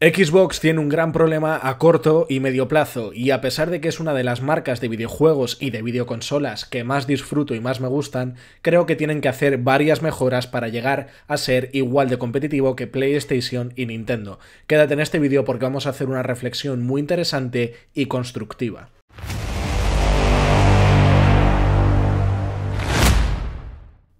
Xbox tiene un gran problema a corto y medio plazo, y a pesar de que es una de las marcas de videojuegos y de videoconsolas que más disfruto y más me gustan, creo que tienen que hacer varias mejoras para llegar a ser igual de competitivo que PlayStation y Nintendo. Quédate en este vídeo porque vamos a hacer una reflexión muy interesante y constructiva.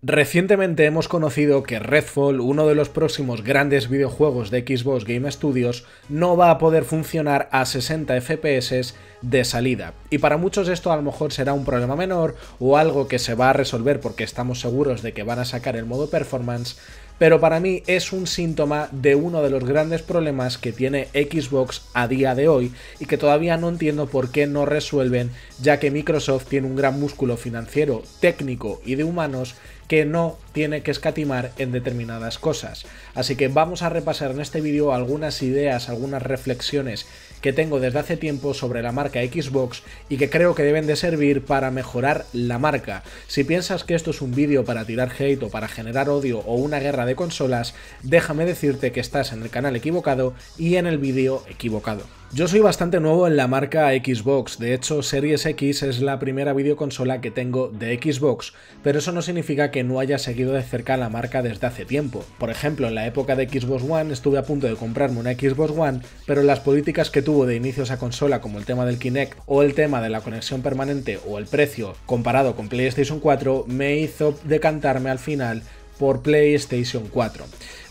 Recientemente hemos conocido que Redfall, uno de los próximos grandes videojuegos de Xbox Game Studios, no va a poder funcionar a 60 FPS de salida. Y para muchos esto a lo mejor será un problema menor o algo que se va a resolver porque estamos seguros de que van a sacar el modo performance, pero para mí es un síntoma de uno de los grandes problemas que tiene Xbox a día de hoy y que todavía no entiendo por qué no resuelven, ya que Microsoft tiene un gran músculo financiero, técnico y de humanos que no tiene que escatimar en determinadas cosas. Así que vamos a repasar en este vídeo algunas ideas, algunas reflexiones que tengo desde hace tiempo sobre la marca Xbox y que creo que deben de servir para mejorar la marca. Si piensas que esto es un vídeo para tirar hate o para generar odio o una guerra de consolas, déjame decirte que estás en el canal equivocado y en el vídeo equivocado. Yo soy bastante nuevo en la marca Xbox, de hecho Series X es la primera videoconsola que tengo de Xbox, pero eso no significa que no haya seguido de cerca la marca desde hace tiempo. Por ejemplo, en la época de Xbox One estuve a punto de comprarme una Xbox One, pero las políticas que tuvo de inicio esa consola, como el tema del Kinect o el tema de la conexión permanente o el precio comparado con PlayStation 4, me hizo decantarme al final por PlayStation 4.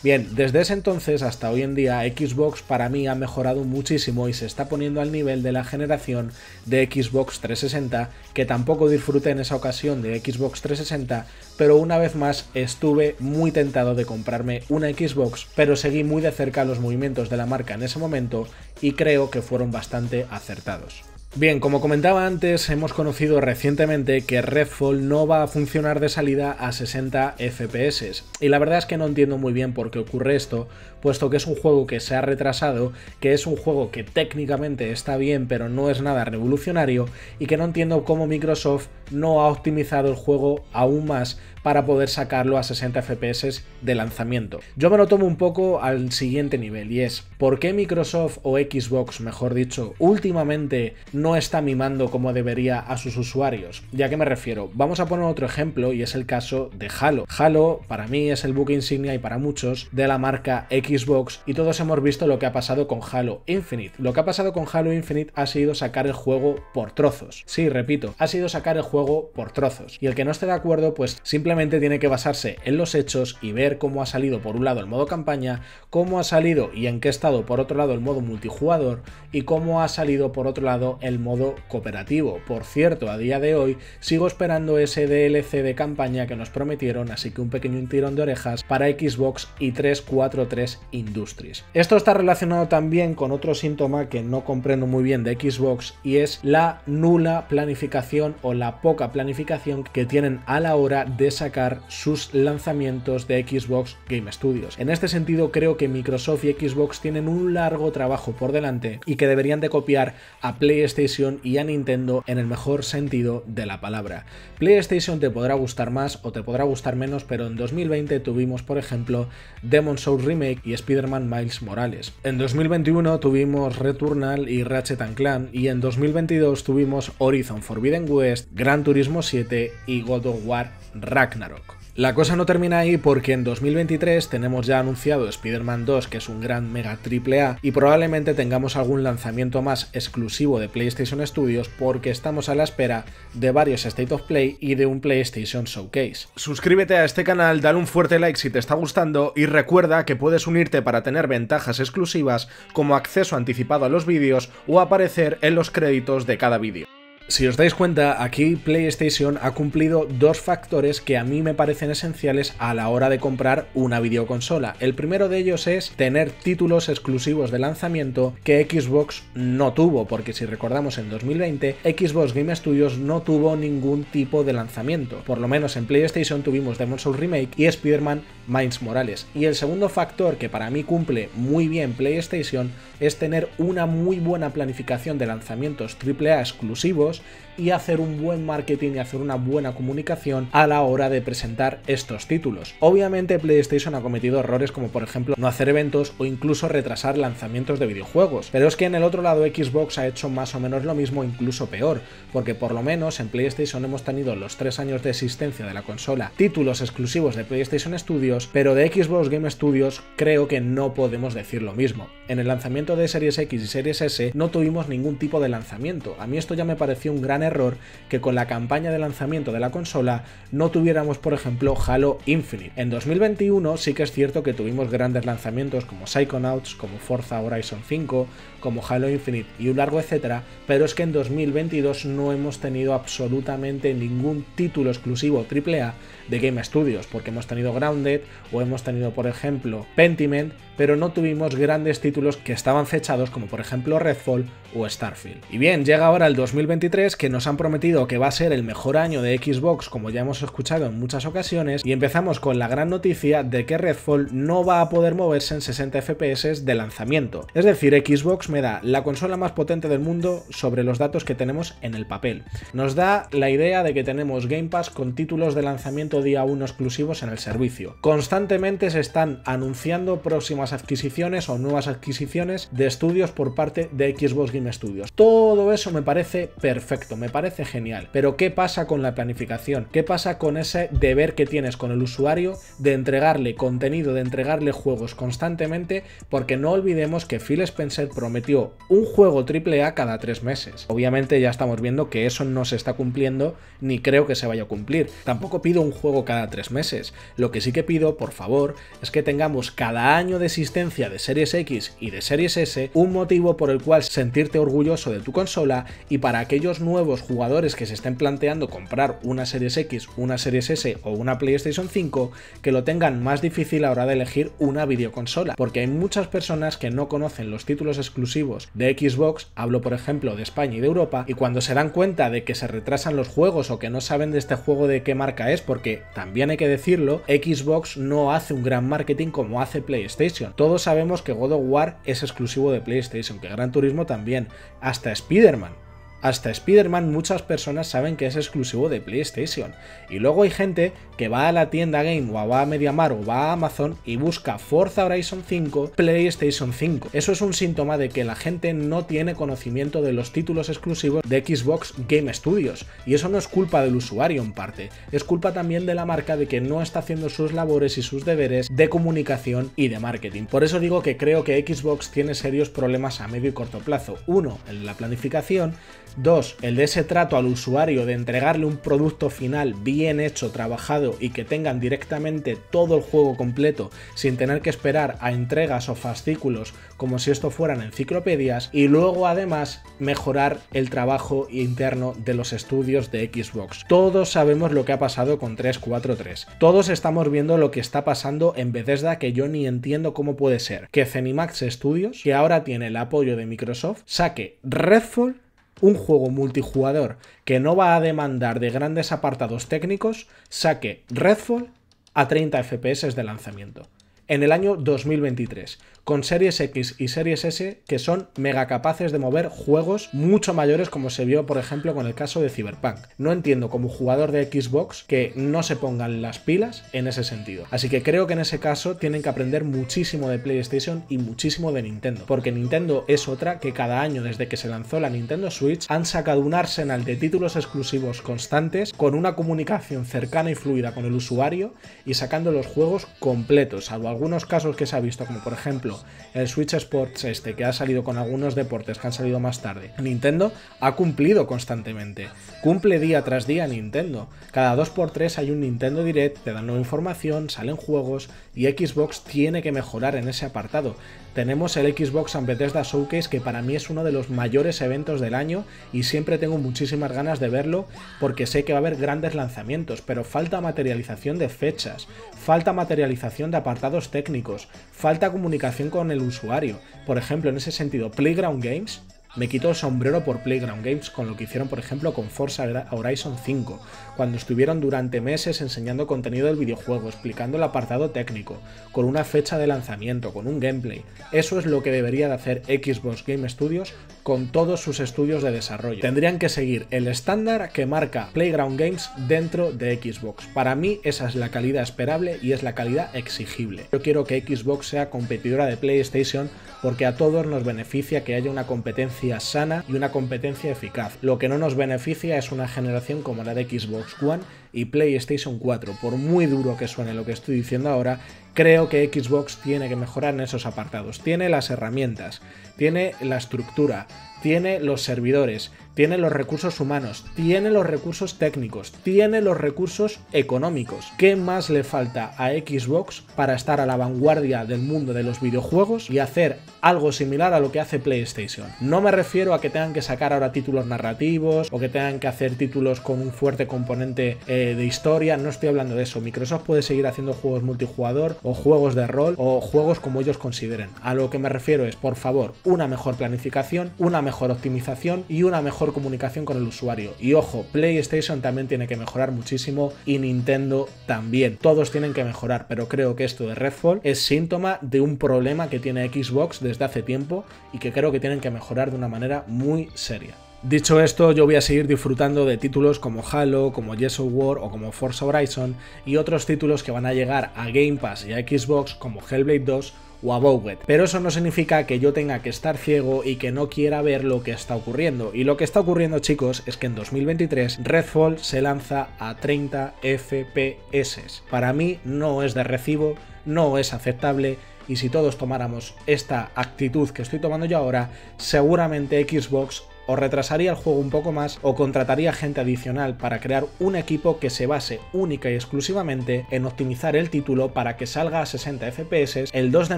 Bien, desde ese entonces hasta hoy en día Xbox para mí ha mejorado muchísimo y se está poniendo al nivel de la generación de Xbox 360, que tampoco disfruté en esa ocasión de Xbox 360, pero una vez más estuve muy tentado de comprarme una Xbox, pero seguí muy de cerca los movimientos de la marca en ese momento y creo que fueron bastante acertados. Bien, como comentaba antes, hemos conocido recientemente que Redfall no va a funcionar de salida a 60 FPS. Y la verdad es que no entiendo muy bien por qué ocurre esto, puesto que es un juego que se ha retrasado, que es un juego que técnicamente está bien pero no es nada revolucionario y que no entiendo cómo Microsoft no ha optimizado el juego aún más para poder sacarlo a 60 FPS de lanzamiento. Yo me lo tomo un poco al siguiente nivel y es ¿por qué Microsoft o Xbox, mejor dicho, últimamente no está mimando como debería a sus usuarios? ¿Ya que me refiero? Vamos a poner otro ejemplo y es el caso de Halo. Halo para mí es el buque insignia y para muchos de la marca Xbox y todos hemos visto lo que ha pasado con Halo Infinite. Lo que ha pasado con Halo Infinite ha sido sacar el juego por trozos. Sí, repito, ha sido sacar el juego por trozos. Y el que no esté de acuerdo pues simplemente tiene que basarse en los hechos y ver cómo ha salido por un lado el modo campaña, cómo ha salido y en qué estado por otro lado el modo multijugador y cómo ha salido por otro lado el modo cooperativo. Por cierto, a día de hoy sigo esperando ese DLC de campaña que nos prometieron, así que un pequeño tirón de orejas para Xbox y 343 Industries. Esto está relacionado también con otro síntoma que no comprendo muy bien de Xbox y es la nula planificación o la poca planificación que tienen a la hora de sacar sus lanzamientos de Xbox Game Studios. En este sentido creo que Microsoft y Xbox tienen un largo trabajo por delante y que deberían de copiar a PlayStation y a Nintendo en el mejor sentido de la palabra. PlayStation te podrá gustar más o te podrá gustar menos, pero en 2020 tuvimos por ejemplo Demon Souls Remake y Spider-Man Miles Morales. En 2021 tuvimos Returnal y Ratchet Clank y en 2022 tuvimos Horizon Forbidden West, Gran Turismo 7 y God of War Ragnarok. La cosa no termina ahí porque en 2023 tenemos ya anunciado Spider-Man 2, que es un gran mega triple A, y probablemente tengamos algún lanzamiento más exclusivo de PlayStation Studios porque estamos a la espera de varios State of Play y de un PlayStation Showcase. Suscríbete a este canal, dale un fuerte like si te está gustando y recuerda que puedes unirte para tener ventajas exclusivas como acceso anticipado a los vídeos o aparecer en los créditos de cada vídeo. Si os dais cuenta, aquí PlayStation ha cumplido dos factores que a mí me parecen esenciales a la hora de comprar una videoconsola. El primero de ellos es tener títulos exclusivos de lanzamiento que Xbox no tuvo, porque si recordamos en 2020, Xbox Game Studios no tuvo ningún tipo de lanzamiento. Por lo menos en PlayStation tuvimos Demon's Souls Remake y Spider-Man Miles Morales. Y el segundo factor que para mí cumple muy bien PlayStation es tener una muy buena planificación de lanzamientos AAA exclusivos y hacer un buen marketing y hacer una buena comunicación a la hora de presentar estos títulos. Obviamente PlayStation ha cometido errores como por ejemplo no hacer eventos o incluso retrasar lanzamientos de videojuegos, pero es que en el otro lado Xbox ha hecho más o menos lo mismo, incluso peor, porque por lo menos en PlayStation hemos tenido los tres años de existencia de la consola títulos exclusivos de PlayStation Studios, pero de Xbox Game Studios creo que no podemos decir lo mismo. En el lanzamiento de Series X y Series S no tuvimos ningún tipo de lanzamiento. A mí esto ya me pareció un gran error que con la campaña de lanzamiento de la consola no tuviéramos, por ejemplo, Halo Infinite. En 2021 sí que es cierto que tuvimos grandes lanzamientos como Psychonauts, como Forza Horizon 5, como Halo Infinite y un largo etcétera, pero es que en 2022 no hemos tenido absolutamente ningún título exclusivo AAA de Game Studios, porque hemos tenido Grounded o hemos tenido, por ejemplo, Pentiment, pero no tuvimos grandes títulos que estaban fechados como por ejemplo Redfall o Starfield. Y bien, llega ahora el 2023 que nos han prometido que va a ser el mejor año de Xbox como ya hemos escuchado en muchas ocasiones y empezamos con la gran noticia de que Redfall no va a poder moverse en 60 FPS de lanzamiento. Es decir, Xbox me da la consola más potente del mundo sobre los datos que tenemos en el papel. Nos da la idea de que tenemos Game Pass con títulos de lanzamiento día 1 exclusivos en el servicio. Constantemente se están anunciando próximas adquisiciones o nuevas adquisiciones de estudios por parte de Xbox Game Studios. Todo eso me parece perfecto, me parece genial. Pero ¿qué pasa con la planificación? ¿Qué pasa con ese deber que tienes con el usuario de entregarle contenido, de entregarle juegos constantemente? Porque no olvidemos que Phil Spencer prometió un juego AAA cada tres meses. Obviamente ya estamos viendo que eso no se está cumpliendo ni creo que se vaya a cumplir. Tampoco pido un juego cada tres meses. Lo que sí que pido, por favor, es que tengamos cada año de existencia de Series X y de Series S un motivo por el cual sentirte orgulloso de tu consola y para aquellos nuevos jugadores que se estén planteando comprar una Series X, una Series S o una PlayStation 5, que lo tengan más difícil a la de elegir una videoconsola. Porque hay muchas personas que no conocen los títulos exclusivos de Xbox, hablo por ejemplo de España y de Europa, y cuando se dan cuenta de que se retrasan los juegos o que no saben de este juego de qué marca es, porque también hay que decirlo, Xbox no hace un gran marketing como hace PlayStation. Todos sabemos que God of War es exclusivo de PlayStation, que Gran Turismo también, hasta Spider-Man hasta Spider-Man muchas personas saben que es exclusivo de PlayStation. Y luego hay gente que va a la tienda Game o va a MediaMar o va a Amazon y busca Forza Horizon 5 PlayStation 5. Eso es un síntoma de que la gente no tiene conocimiento de los títulos exclusivos de Xbox Game Studios. Y eso no es culpa del usuario en parte, es culpa también de la marca de que no está haciendo sus labores y sus deberes de comunicación y de marketing. Por eso digo que creo que Xbox tiene serios problemas a medio y corto plazo. Uno, en la planificación Dos, el de ese trato al usuario de entregarle un producto final bien hecho, trabajado y que tengan directamente todo el juego completo sin tener que esperar a entregas o fascículos como si esto fueran enciclopedias. Y luego además mejorar el trabajo interno de los estudios de Xbox. Todos sabemos lo que ha pasado con 343. Todos estamos viendo lo que está pasando en Bethesda que yo ni entiendo cómo puede ser. Que Zenimax Studios, que ahora tiene el apoyo de Microsoft, saque Redfall un juego multijugador que no va a demandar de grandes apartados técnicos saque Redfall a 30 FPS de lanzamiento en el año 2023 con Series X y Series S que son mega capaces de mover juegos mucho mayores como se vio por ejemplo con el caso de Cyberpunk. No entiendo como jugador de Xbox que no se pongan las pilas en ese sentido. Así que creo que en ese caso tienen que aprender muchísimo de PlayStation y muchísimo de Nintendo. Porque Nintendo es otra que cada año desde que se lanzó la Nintendo Switch han sacado un arsenal de títulos exclusivos constantes con una comunicación cercana y fluida con el usuario y sacando los juegos completos, salvo algunos casos que se ha visto como por ejemplo el Switch Sports este, que ha salido con algunos deportes que han salido más tarde, Nintendo ha cumplido constantemente. Cumple día tras día Nintendo. Cada 2x3 hay un Nintendo Direct, te dan nueva información, salen juegos y Xbox tiene que mejorar en ese apartado. Tenemos el Xbox and Bethesda Showcase que para mí es uno de los mayores eventos del año y siempre tengo muchísimas ganas de verlo porque sé que va a haber grandes lanzamientos, pero falta materialización de fechas, falta materialización de apartados técnicos, falta comunicación con el usuario. Por ejemplo, en ese sentido, Playground Games Me quito el sombrero por Playground Games con lo que hicieron, por ejemplo, con Forza Horizon 5, cuando estuvieron durante meses enseñando contenido del videojuego, explicando el apartado técnico, con una fecha de lanzamiento, con un gameplay. Eso es lo que debería de hacer Xbox Game Studios con todos sus estudios de desarrollo. Tendrían que seguir el estándar que marca Playground Games dentro de Xbox. Para mí esa es la calidad esperable y es la calidad exigible. Yo quiero que Xbox sea competidora de PlayStation porque a todos nos beneficia que haya una competencia sana y una competencia eficaz. Lo que no nos beneficia es una generación como la de Xbox One y PlayStation 4. Por muy duro que suene lo que estoy diciendo ahora, creo que Xbox tiene que mejorar en esos apartados. Tiene las herramientas, tiene la estructura, tiene los servidores, tiene los recursos humanos, tiene los recursos técnicos, tiene los recursos económicos. ¿Qué más le falta a Xbox para estar a la vanguardia del mundo de los videojuegos y hacer algo similar a lo que hace PlayStation? No me refiero a que tengan que sacar ahora títulos narrativos o que tengan que hacer títulos con un fuerte componente eh, de historia, no estoy hablando de eso. Microsoft puede seguir haciendo juegos multijugador o juegos de rol o juegos como ellos consideren. A lo que me refiero es, por favor, una mejor planificación, una mejor optimización y una mejor comunicación con el usuario. Y ojo, PlayStation también tiene que mejorar muchísimo y Nintendo también. Todos tienen que mejorar, pero creo que esto de Redfall es síntoma de un problema que tiene Xbox desde hace tiempo y que creo que tienen que mejorar de una manera muy seria. Dicho esto, yo voy a seguir disfrutando de títulos como Halo, como Yes of War o como Forza Horizon y otros títulos que van a llegar a Game Pass y a Xbox como Hellblade 2 o a Pero eso no significa que yo tenga que estar ciego y que no quiera ver lo que está ocurriendo. Y lo que está ocurriendo, chicos, es que en 2023 Redfall se lanza a 30 FPS. Para mí no es de recibo, no es aceptable y si todos tomáramos esta actitud que estoy tomando yo ahora, seguramente Xbox o retrasaría el juego un poco más o contrataría gente adicional para crear un equipo que se base única y exclusivamente en optimizar el título para que salga a 60 FPS el 2 de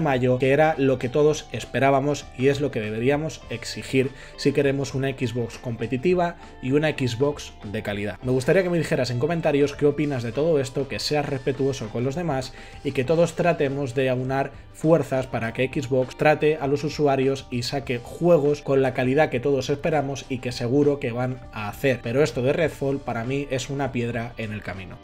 mayo, que era lo que todos esperábamos y es lo que deberíamos exigir si queremos una Xbox competitiva y una Xbox de calidad. Me gustaría que me dijeras en comentarios qué opinas de todo esto, que seas respetuoso con los demás y que todos tratemos de aunar fuerzas para que Xbox trate a los usuarios y saque juegos con la calidad que todos y que seguro que van a hacer. Pero esto de Redfall para mí es una piedra en el camino.